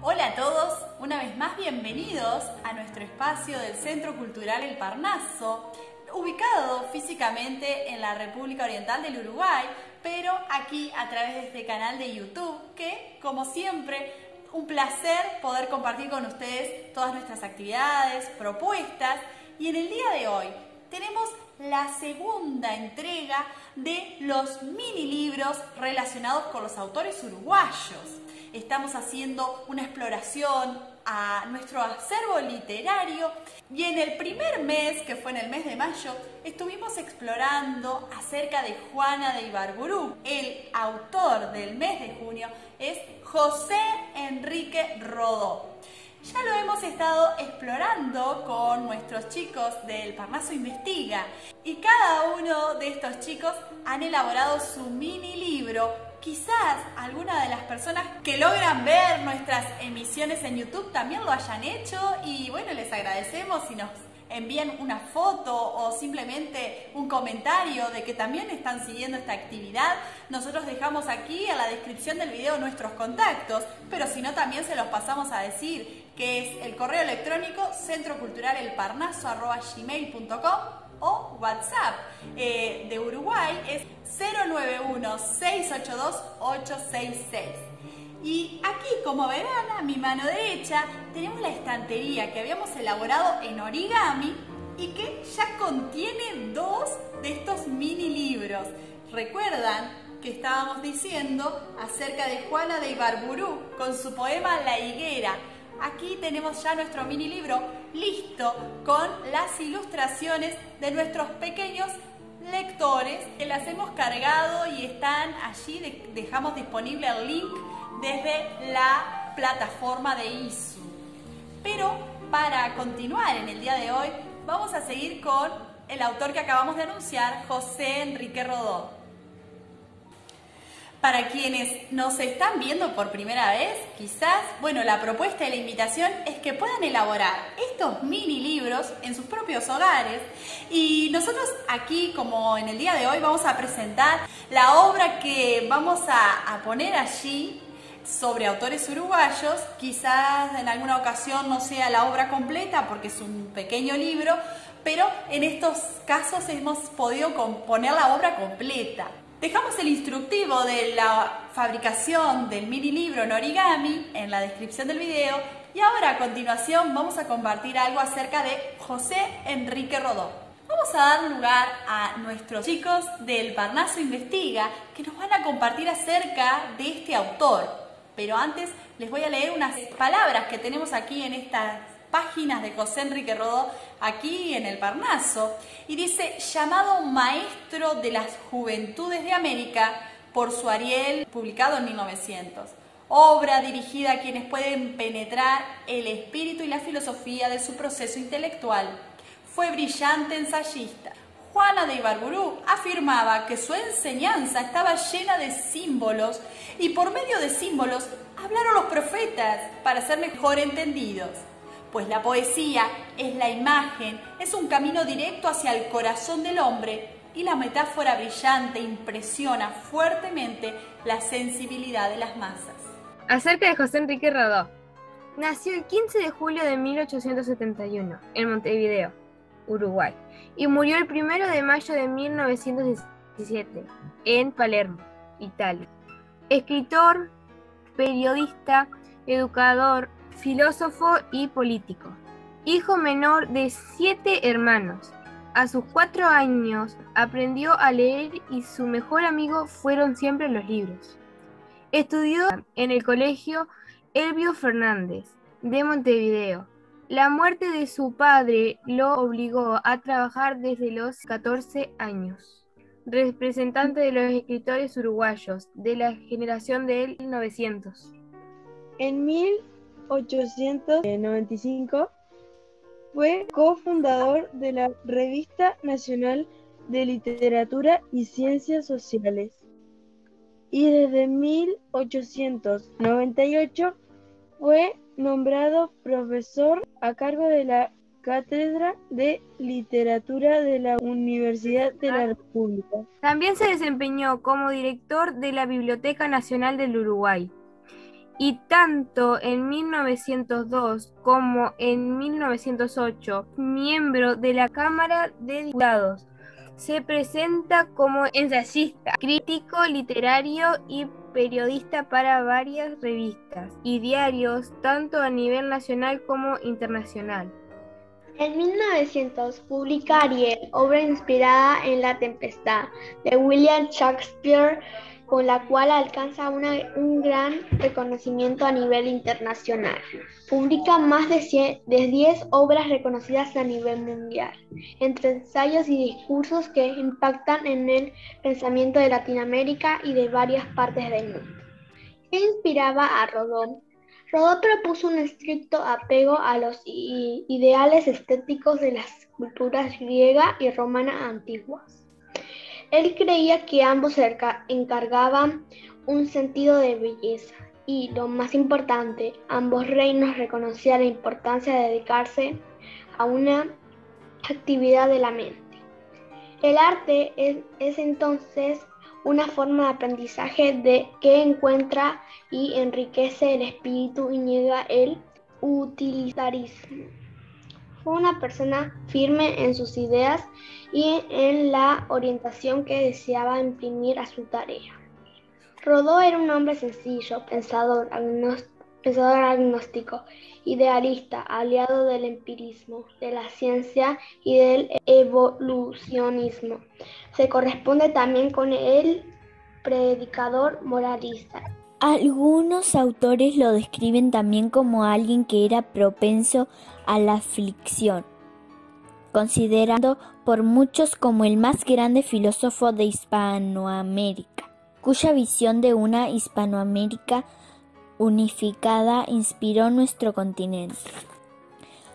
Hola a todos, una vez más bienvenidos a nuestro espacio del Centro Cultural El Parnaso, ubicado físicamente en la República Oriental del Uruguay, pero aquí a través de este canal de YouTube que, como siempre, un placer poder compartir con ustedes todas nuestras actividades, propuestas y en el día de hoy tenemos la segunda entrega de los mini libros relacionados con los autores uruguayos. Estamos haciendo una exploración a nuestro acervo literario y en el primer mes, que fue en el mes de mayo, estuvimos explorando acerca de Juana de Ibarburú. El autor del mes de junio es José Enrique Rodó. Ya lo hemos estado explorando con nuestros chicos del Parnaso Investiga y cada uno de estos chicos han elaborado su mini libro. Quizás alguna de las personas que logran ver nuestras emisiones en YouTube también lo hayan hecho. Y bueno, les agradecemos si nos envíen una foto o simplemente un comentario de que también están siguiendo esta actividad, nosotros dejamos aquí en la descripción del video nuestros contactos, pero si no también se los pasamos a decir, que es el correo electrónico centroculturalelparnaso.gmail.com o WhatsApp. Eh, de Uruguay es 091-682-866. Y aquí, como verán, a mi mano derecha tenemos la estantería que habíamos elaborado en origami y que ya contiene dos de estos mini libros. ¿Recuerdan que estábamos diciendo acerca de Juana de Ibarburú con su poema La higuera? Aquí tenemos ya nuestro mini libro listo con las ilustraciones de nuestros pequeños que las hemos cargado y están allí, dejamos disponible el link desde la plataforma de ISU. Pero para continuar en el día de hoy, vamos a seguir con el autor que acabamos de anunciar, José Enrique Rodó. Para quienes nos están viendo por primera vez, quizás, bueno, la propuesta y la invitación es que puedan elaborar estos mini libros en sus propios hogares y nosotros aquí, como en el día de hoy, vamos a presentar la obra que vamos a, a poner allí sobre autores uruguayos. Quizás en alguna ocasión no sea la obra completa porque es un pequeño libro, pero en estos casos hemos podido componer la obra completa. Dejamos el instructivo de la fabricación del mini libro en origami en la descripción del video y ahora a continuación vamos a compartir algo acerca de José Enrique Rodó. Vamos a dar lugar a nuestros chicos del Parnaso Investiga que nos van a compartir acerca de este autor, pero antes les voy a leer unas palabras que tenemos aquí en estas páginas de José Enrique Rodó, aquí en el Parnaso. Y dice, llamado Maestro de las Juventudes de América por su Ariel, publicado en 1900. Obra dirigida a quienes pueden penetrar el espíritu y la filosofía de su proceso intelectual. Fue brillante ensayista. Juana de Ibarburú afirmaba que su enseñanza estaba llena de símbolos y por medio de símbolos hablaron los profetas para ser mejor entendidos. Pues la poesía es la imagen, es un camino directo hacia el corazón del hombre y la metáfora brillante impresiona fuertemente la sensibilidad de las masas. Acerca de José Enrique Rodó. Nació el 15 de julio de 1871 en Montevideo Uruguay, y murió el 1 de mayo de 1917 en Palermo, Italia. Escritor, periodista, educador, filósofo y político. Hijo menor de siete hermanos. A sus cuatro años aprendió a leer y su mejor amigo fueron siempre los libros. Estudió en el colegio Elvio Fernández de Montevideo la muerte de su padre lo obligó a trabajar desde los 14 años. Representante de los escritores uruguayos de la generación del 1900. En 1895 fue cofundador de la Revista Nacional de Literatura y Ciencias Sociales y desde 1898 fue nombrado profesor a cargo de la Cátedra de Literatura de la Universidad de la República. También se desempeñó como director de la Biblioteca Nacional del Uruguay y tanto en 1902 como en 1908, miembro de la Cámara de Diputados. Se presenta como ensayista, crítico literario y periodista para varias revistas y diarios, tanto a nivel nacional como internacional. En 1900 publica Ariel, obra inspirada en La Tempestad de William Shakespeare, con la cual alcanza un gran reconocimiento a nivel internacional. Publica más de, 10 obras reconocidas a nivel mundial, entre ensayos y discursos que impactan en el pensamiento de Latinoamérica y de varias partes del mundo. ¿Qué inspiraba a Rodón? Rodó propuso un estricto apego a los ideales estéticos de las culturas griega y romana antiguas. Él creía que ambos encargaban un sentido de belleza y, lo más importante, ambos reinos reconocían la importancia de dedicarse a una actividad de la mente. El arte es entonces una forma de aprendizaje de que encuentra y enriquece el espíritu y niega el utilitarismo. Fue una persona firme en sus ideas y en la orientación que deseaba imprimir a su tarea. Rodó era un hombre sencillo, pensador, pensador agnóstico, idealista, aliado del empirismo, de la ciencia y del evolucionismo. Se corresponde también con el predicador moralista. Algunos autores lo describen también como alguien que era propenso a la aflicción, considerando por muchos como el más grande filósofo de Hispanoamérica, cuya visión de una Hispanoamérica unificada inspiró nuestro continente.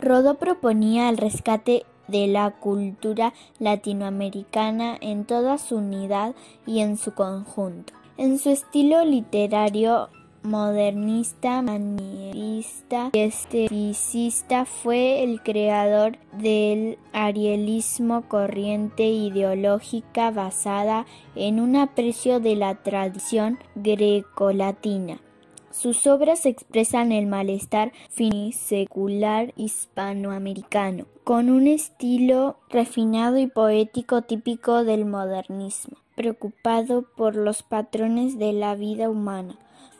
Rodó proponía el rescate de la cultura latinoamericana en toda su unidad y en su conjunto. En su estilo literario modernista, manierista y esteticista fue el creador del arielismo, corriente ideológica basada en un aprecio de la tradición grecolatina. Sus obras expresan el malestar finisecular hispanoamericano, con un estilo refinado y poético típico del modernismo, preocupado por los patrones de la vida humana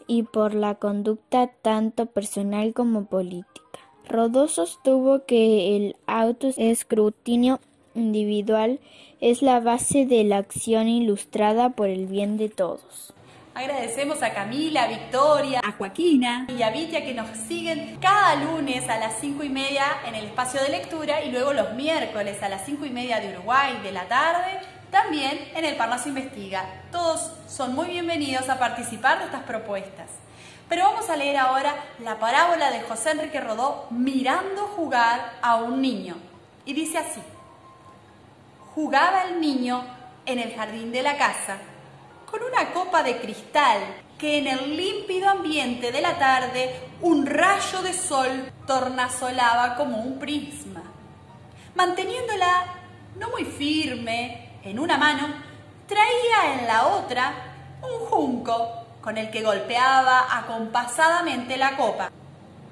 y por la conducta tanto personal como política. Rodó sostuvo que el autoescrutinio individual es la base de la acción ilustrada por el bien de todos. Agradecemos a Camila, a Victoria, a Joaquina y a Vitia que nos siguen cada lunes a las 5 y media en el espacio de lectura y luego los miércoles a las 5 y media de Uruguay de la tarde, también en el Parnaso Investiga. Todos son muy bienvenidos a participar de estas propuestas. Pero vamos a leer ahora la parábola de José Enrique Rodó mirando jugar a un niño. Y dice así, jugaba el niño en el jardín de la casa con una copa de cristal que en el límpido ambiente de la tarde un rayo de sol tornasolaba como un prisma. Manteniéndola no muy firme en una mano, traía en la otra un junco con el que golpeaba acompasadamente la copa.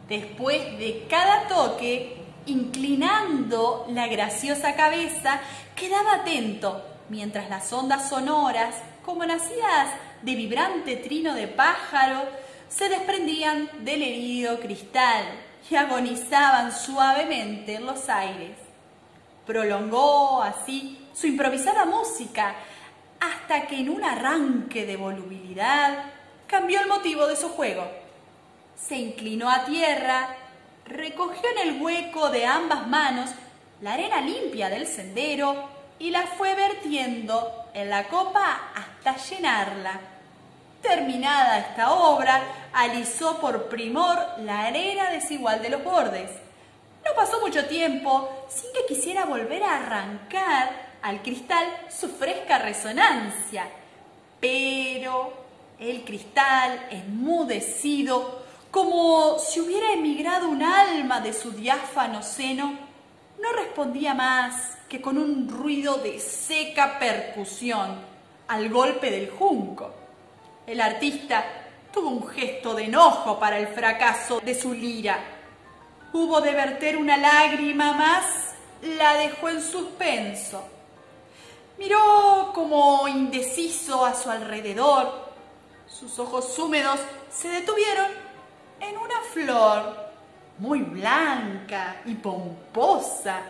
Después de cada toque, inclinando la graciosa cabeza, quedaba atento mientras las ondas sonoras como nacidas de vibrante trino de pájaro, se desprendían del herido cristal y agonizaban suavemente en los aires. Prolongó así su improvisada música hasta que en un arranque de volubilidad cambió el motivo de su juego. Se inclinó a tierra, recogió en el hueco de ambas manos la arena limpia del sendero y la fue vertiendo en la copa hasta llenarla. Terminada esta obra, alisó por primor la arena desigual de los bordes. Pasó mucho tiempo sin que quisiera volver a arrancar al cristal su fresca resonancia. Pero el cristal, enmudecido, como si hubiera emigrado un alma de su diáfano seno, no respondía más que con un ruido de seca percusión al golpe del junco. El artista tuvo un gesto de enojo para el fracaso de su lira. Hubo de verter una lágrima más, la dejó en suspenso. Miró como indeciso a su alrededor. Sus ojos húmedos se detuvieron en una flor muy blanca y pomposa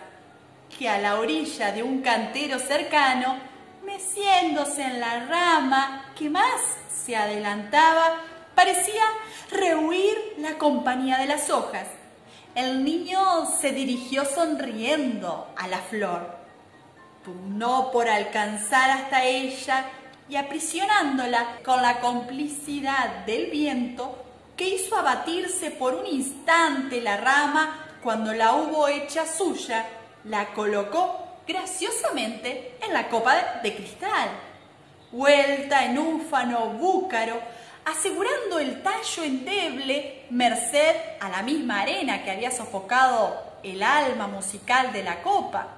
que a la orilla de un cantero cercano, meciéndose en la rama que más se adelantaba, parecía rehuir la compañía de las hojas. El niño se dirigió sonriendo a la flor pugnó por alcanzar hasta ella y aprisionándola con la complicidad del viento que hizo abatirse por un instante la rama cuando la hubo hecha suya, la colocó graciosamente en la copa de cristal. Vuelta en úfano búcaro, asegurando el tallo endeble, merced a la misma arena que había sofocado el alma musical de la copa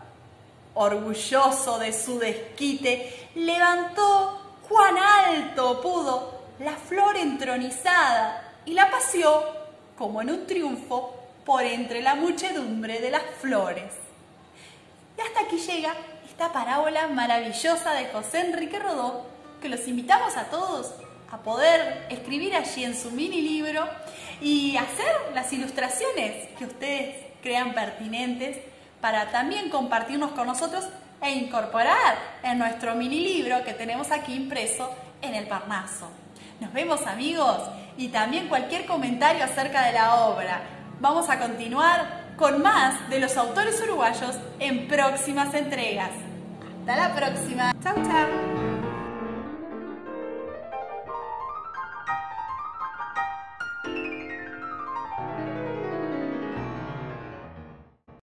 orgulloso de su desquite, levantó cuán alto pudo la flor entronizada y la paseó, como en un triunfo, por entre la muchedumbre de las flores. Y hasta aquí llega esta parábola maravillosa de José Enrique Rodó, que los invitamos a todos a poder escribir allí en su mini libro y hacer las ilustraciones que ustedes crean pertinentes para también compartirnos con nosotros e incorporar en nuestro mini libro que tenemos aquí impreso en el Parnaso. Nos vemos amigos y también cualquier comentario acerca de la obra. Vamos a continuar con más de los autores uruguayos en próximas entregas. Hasta la próxima. Chau, chau.